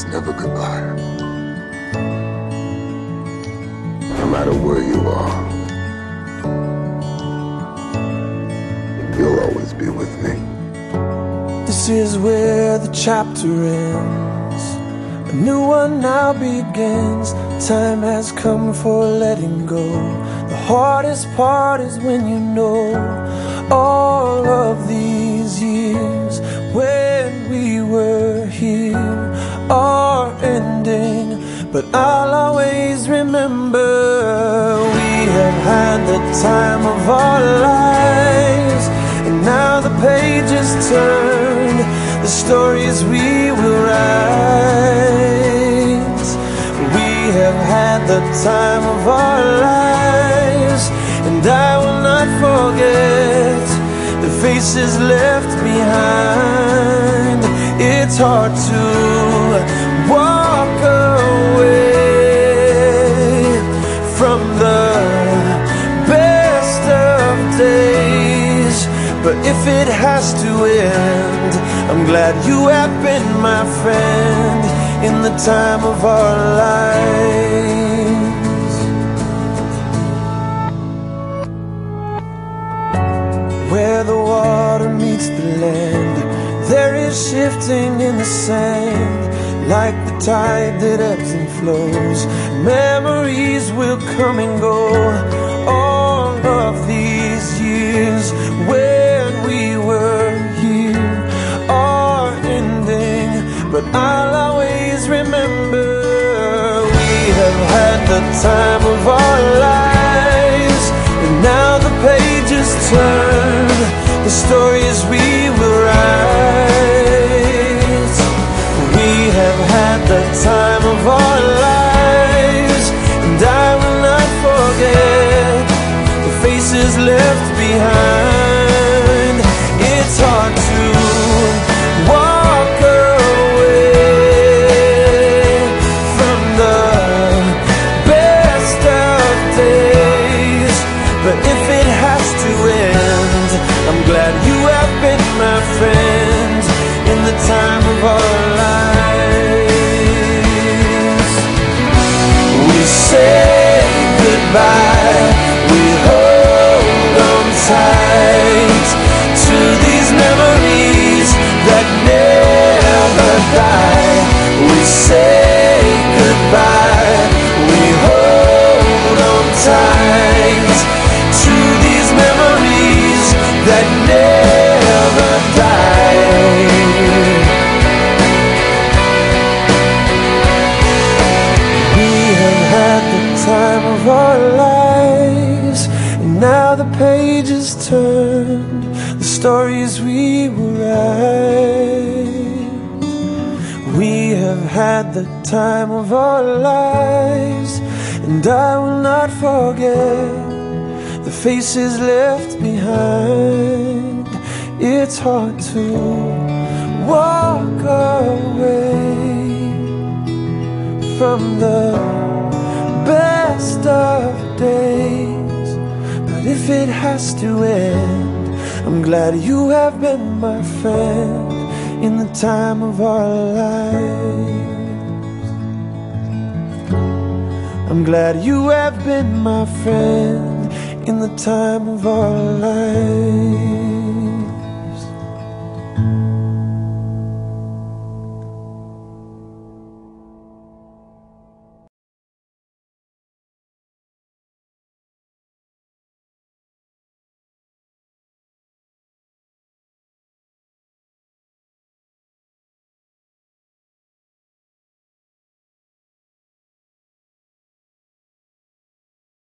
it's never goodbye. No matter where you are, you'll always be with me. This is where the chapter ends. A new one now begins. Time has come for letting go. The hardest part is when you know all of these years when we were here ending. But I'll always remember we have had the time of our lives. And now the pages turn, the stories we will write. We have had the time of our lives, and I will not forget the faces left behind. It's hard to walk if it has to end, I'm glad you have been my friend in the time of our lives. Where the water meets the land, there is shifting in the sand, like the tide that ebbs and flows. Memories will come and go. I'll always remember we have had the time of our lives, and now the pages turn, the stories we will write. We have had the time of our lives, and I will not forget the faces left behind. Goodbye, now the pages turned, the stories we will write. We have had the time of our lives, and I will not forget the faces left behind. It's hard to walk away from the best of days if it has to end. I'm glad you have been my friend in the time of our lives. I'm glad you have been my friend in the time of our lives.